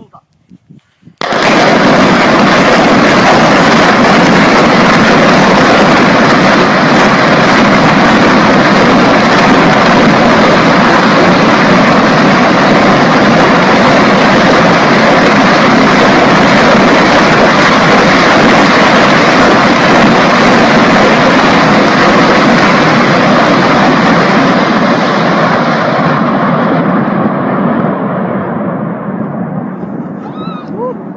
そうだ Woo.